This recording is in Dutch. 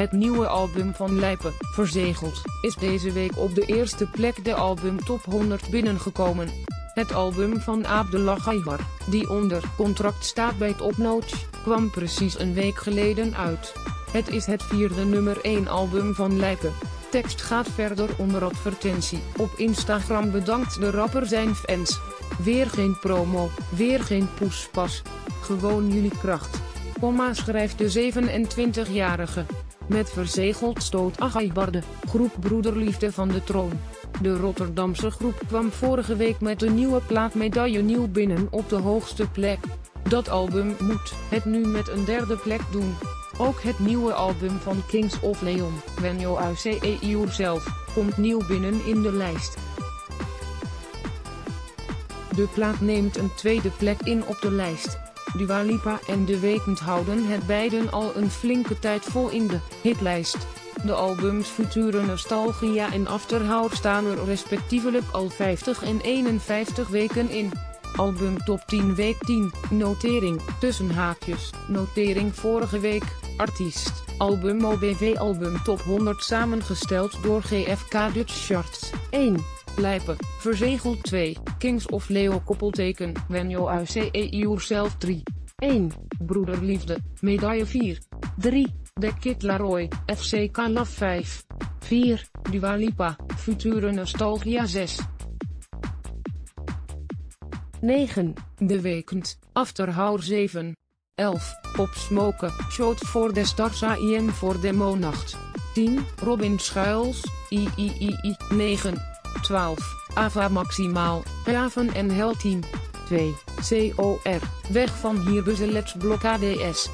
Het nieuwe album van Lijpen, Verzegeld, is deze week op de eerste plek de album Top 100 binnengekomen. Het album van Abdellah Gaibar, die onder contract staat bij Top Notch, kwam precies een week geleden uit. Het is het vierde nummer 1 album van Lijpen. Tekst gaat verder onder advertentie. Op Instagram bedankt de rapper zijn fans. Weer geen promo, weer geen poespas. Gewoon jullie kracht. Komma schrijft de 27-jarige. Met verzegeld stoot Agaibarde, groep Broederliefde van de Troon. De Rotterdamse groep kwam vorige week met een nieuwe plaat medaille nieuw binnen op de hoogste plek. Dat album moet het nu met een derde plek doen. Ook het nieuwe album van Kings of Leon, When You Are Say Yourself, komt nieuw binnen in de lijst. De plaat neemt een tweede plek in op de lijst. Dua Lipa en De Weeknd houden het beiden al een flinke tijd vol in de hitlijst. De albums Future Nostalgia en After Hour staan er respectievelijk al 50 en 51 weken in. Album Top 10 Week 10, notering, tussen haakjes, notering vorige week, artiest, album OBV Album Top 100 samengesteld door GFK Dutch Charts, 1. Lijpen, verzegeld 2, Kings of Leo koppelteken, When You Say Yourself 3. 1. Broederliefde, medaille 4. 3. The Kid Laroi, FC Calaf 5. 4. Dua Lipa, Future Nostalgia 6. 9. De Weekend, After Hour 7. 11. Pop Smoken, Shot voor de Stars IN voor de Monacht. 10. Robin Schuils, III 9. 12. Ava Maximaal, Raven en Hel 10. 2. COR, Weg van hier Let's Blok ADS.